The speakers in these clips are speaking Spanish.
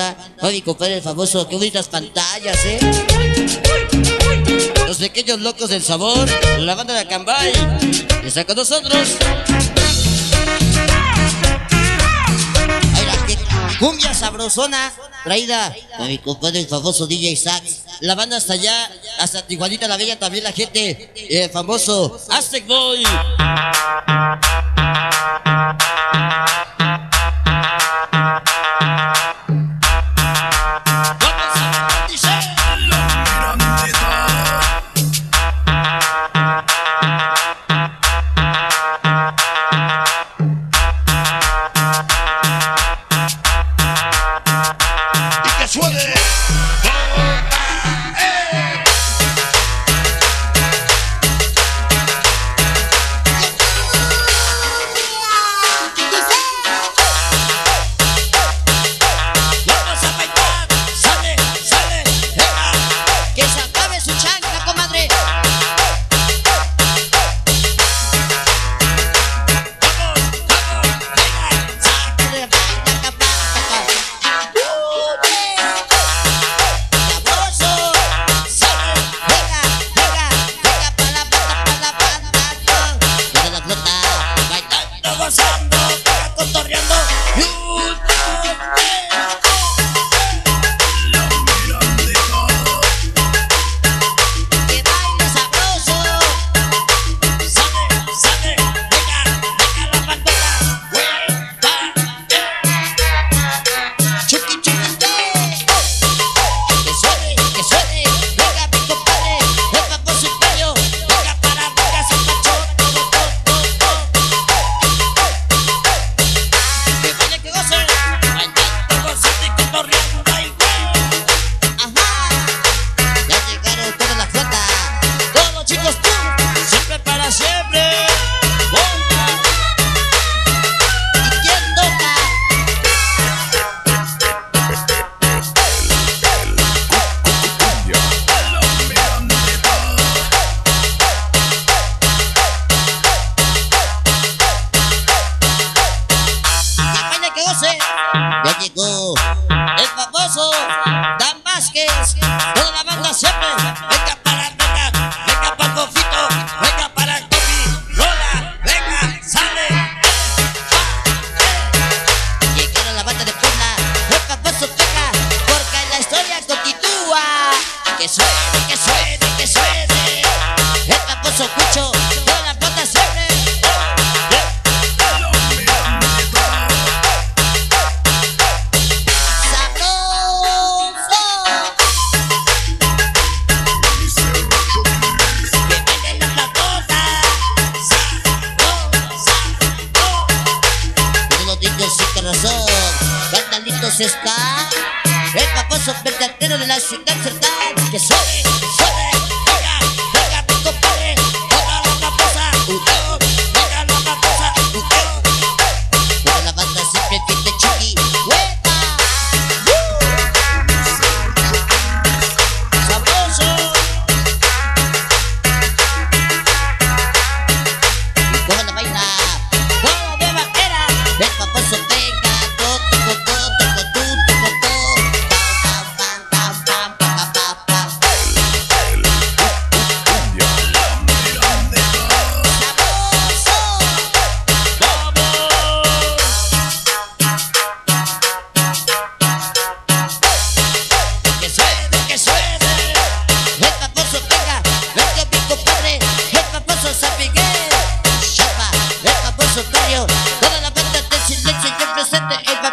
banda. Oye, compadre, el famoso, qué bonitas pantallas, ¿eh? Los pequeños locos del sabor, la banda de Acambay, está con nosotros. cumbia sabrosona traída a mi compadre el famoso DJ Sax. La banda hasta allá, hasta Tijuanita la Bella también la gente, eh, famoso Aztec Boy. That's what it is. para siempre. ¿Y quién toca? que el famoso toda la banda siempre, maldito se está. El pacoso verdadero de la ciudad cercana que soy, soy.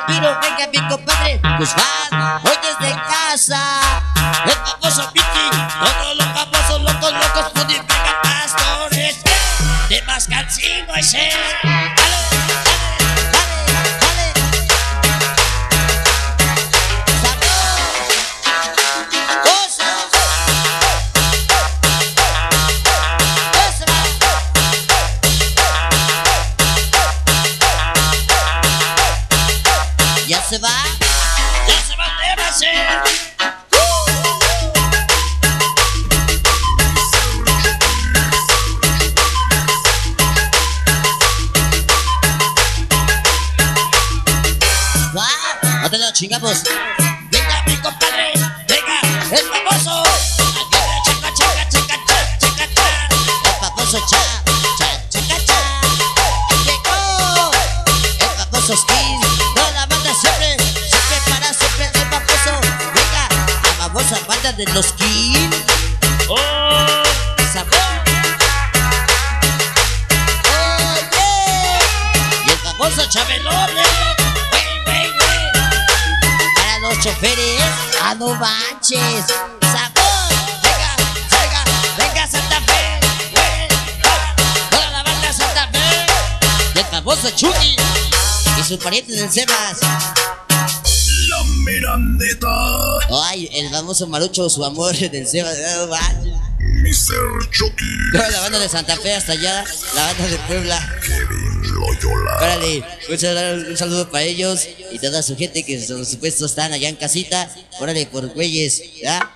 Pero venga mi compadre Guzmán, hoy desde casa. El famoso Piki Todos los famosos locos, locos, pudimos pastores. De Mascalcingo ese ¡Aló! ¿Ah? No te lo chingamos. Venga, mi compadre, venga, el famoso. Chaca, chaca, chaca, chaca, chaca, El famoso cha, cha, chaca, cha. Llegó el famoso skin. Toda la banda siempre, siempre para siempre el famoso. Venga, la famosa banda de los skins. Para los choferes, a no manches. Sabor. Venga, venga, venga Santa Fe. Ah. Toda la banda Santa Fe. Y el famoso Chucky. Y sus parientes del Sebas. la Mirandeta. Ay, el famoso Marucho, su amor del Sebas. No manches. Mr. Chucky. Toda la banda de Santa Fe hasta allá, la banda de Puebla. Kevin Loyola. Órale, un saludo, un saludo para ellos y toda su gente que por supuesto están allá en casita. Órale, por güeyes, ¿ya?